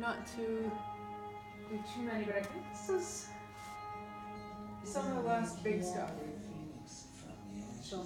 not to do too many, but I think this is some of the last big stuff. So